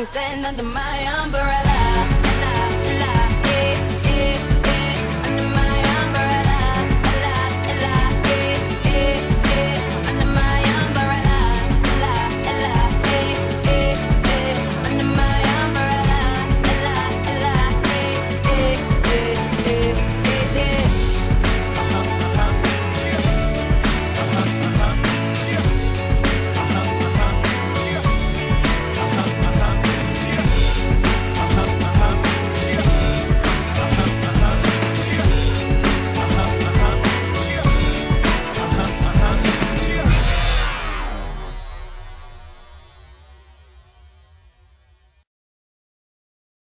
can stand under my umbrella